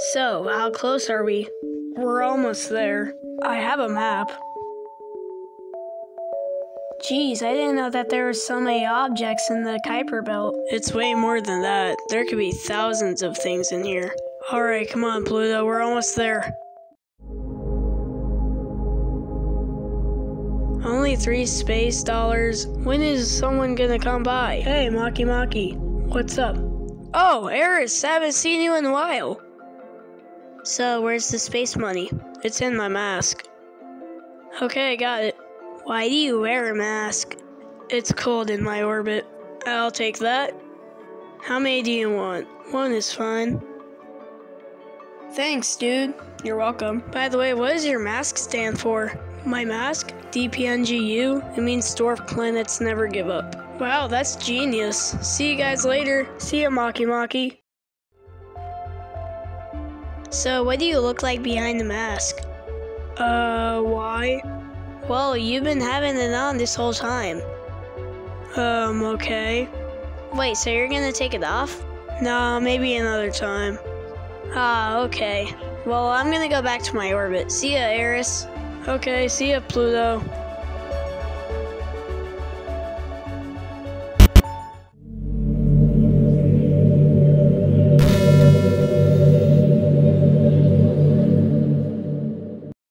So, how close are we? We're almost there. I have a map. Geez, I didn't know that there were so many objects in the Kuiper Belt. It's way more than that. There could be thousands of things in here. Alright, come on, Pluto, we're almost there. Only three space dollars. When is someone gonna come by? Hey, Makemake, what's up? Oh, Eris, I haven't seen you in a while. So, where's the space money? It's in my mask. Okay, I got it. Why do you wear a mask? It's cold in my orbit. I'll take that. How many do you want? One is fine. Thanks, dude. You're welcome. By the way, what does your mask stand for? My mask? DPNGU? It means dwarf planets never give up. Wow, that's genius. See you guys later. See ya, Makemake. So, what do you look like behind the mask? Uh, why? Well, you've been having it on this whole time. Um, okay. Wait, so you're gonna take it off? Nah, maybe another time. Ah, okay. Well, I'm gonna go back to my orbit. See ya, Eris. Okay, see ya, Pluto.